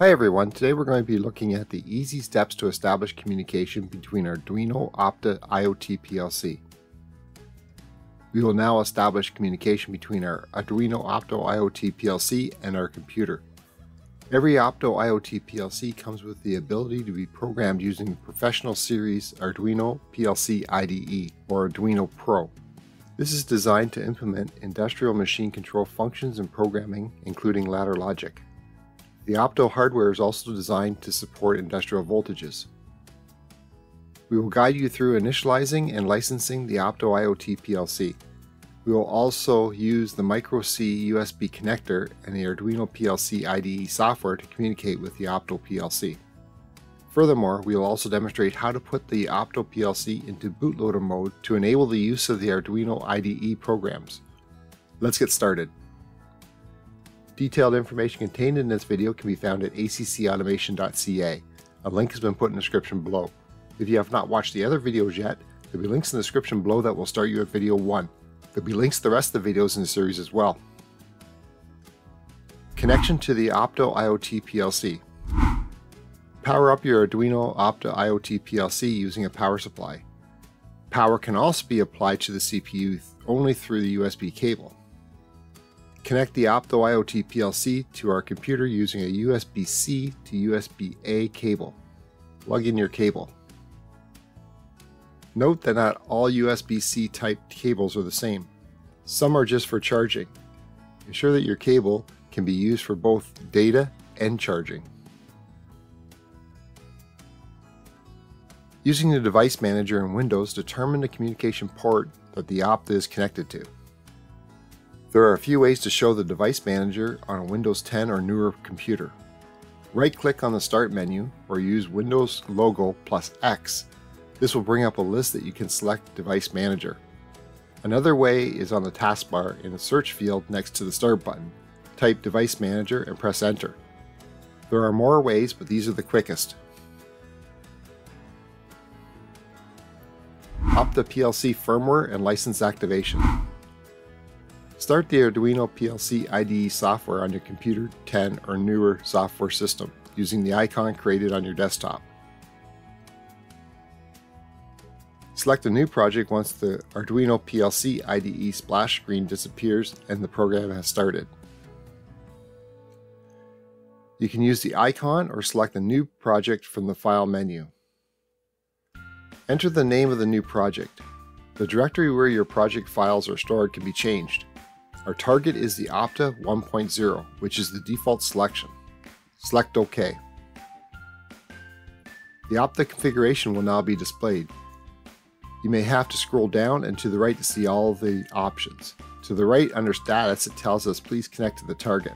Hi everyone, today we're going to be looking at the easy steps to establish communication between Arduino Opta IoT PLC. We will now establish communication between our Arduino Opta IoT PLC and our computer. Every Opta IoT PLC comes with the ability to be programmed using the Professional Series Arduino PLC IDE or Arduino Pro. This is designed to implement industrial machine control functions and programming, including ladder logic. The Opta hardware is also designed to support industrial voltages. We will guide you through initializing and licensing the Opta IoT PLC. We will also use the Micro C USB connector and the Arduino PLC IDE software to communicate with the Opta PLC. Furthermore, we will also demonstrate how to put the Opta PLC into bootloader mode to enable the use of the Arduino IDE programs. Let's get started. Detailed information contained in this video can be found at accautomation.ca. A link has been put in the description below. If you have not watched the other videos yet, there will be links in the description below that will start you at video 1. There will be links to the rest of the videos in the series as well. Connection to the Opta IoT PLC. Power up your Arduino Opta IoT PLC using a power supply. Power can also be applied to the CPU only through the USB cable. Connect the Opta IoT PLC to our computer using a USB-C to USB-A cable. Plug in your cable. Note that not all USB-C type cables are the same. Some are just for charging. Ensure that your cable can be used for both data and charging. Using the Device Manager in Windows, determine the communication port that the Opta is connected to. There are a few ways to show the device manager on a Windows 10 or newer computer. Right-click on the Start menu or use Windows logo plus X. This will bring up a list that you can select Device Manager. Another way is on the taskbar in the search field next to the Start button. Type Device Manager and press Enter. There are more ways, but these are the quickest. Opta PLC firmware and license activation. Start the Arduino PLC IDE software on your computer 10 or newer software system using the icon created on your desktop. Select a new project once the Arduino PLC IDE splash screen disappears and the program has started. You can use the icon or select a new project from the File menu. Enter the name of the new project. The directory where your project files are stored can be changed. Our target is the Opta 1.0, which is the default selection. Select OK. The Opta configuration will now be displayed. You may have to scroll down and to the right to see all of the options. To the right under status it tells us please connect to the target.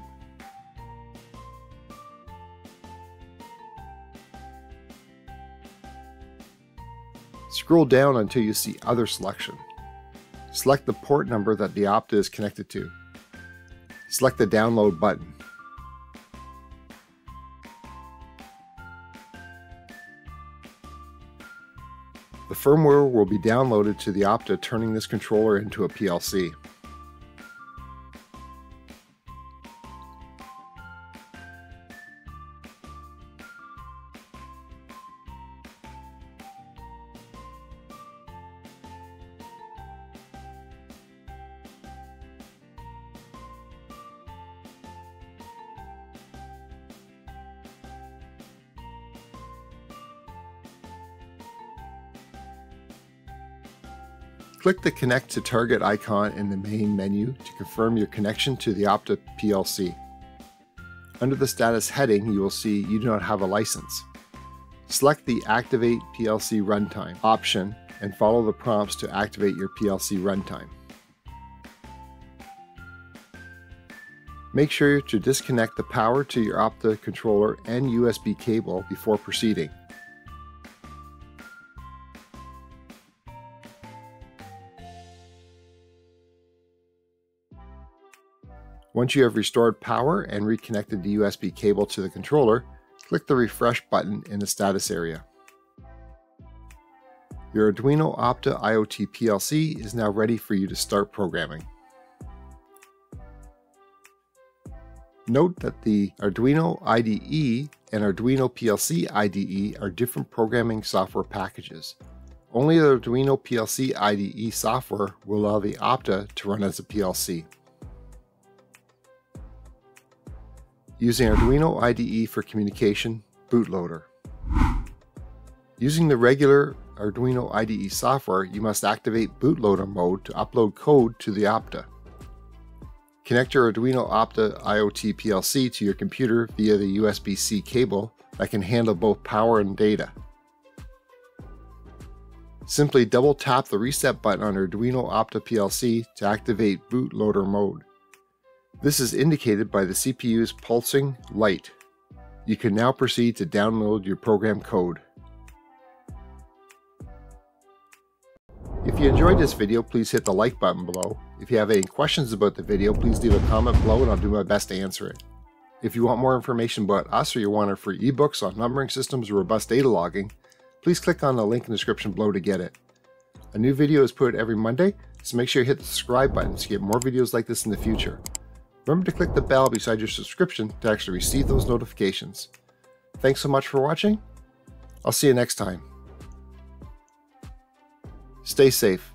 Scroll down until you see other selection. Select the port number that the Opta is connected to. Select the download button. The firmware will be downloaded to the Opta turning this controller into a PLC. Click the Connect to Target icon in the main menu to confirm your connection to the Opta PLC. Under the status heading, you will see you do not have a license. Select the Activate PLC Runtime option and follow the prompts to activate your PLC runtime. Make sure to disconnect the power to your Opta controller and USB cable before proceeding. Once you have restored power and reconnected the USB cable to the controller, click the refresh button in the status area. Your Arduino Opta IoT PLC is now ready for you to start programming. Note that the Arduino IDE and Arduino PLC IDE are different programming software packages. Only the Arduino PLC IDE software will allow the Opta to run as a PLC. Using Arduino IDE for communication, bootloader. Using the regular Arduino IDE software, you must activate bootloader mode to upload code to the Opta. Connect your Arduino Opta IoT PLC to your computer via the USB-C cable that can handle both power and data. Simply double tap the reset button on Arduino Opta PLC to activate bootloader mode. This is indicated by the CPU's pulsing light. You can now proceed to download your program code. If you enjoyed this video, please hit the like button below. If you have any questions about the video, please leave a comment below and I'll do my best to answer it. If you want more information about us or you want our free ebooks on numbering systems or robust data logging, please click on the link in the description below to get it. A new video is put every Monday, so make sure you hit the subscribe button to get more videos like this in the future. Remember to click the bell beside your subscription to actually receive those notifications. Thanks so much for watching. I'll see you next time. Stay safe.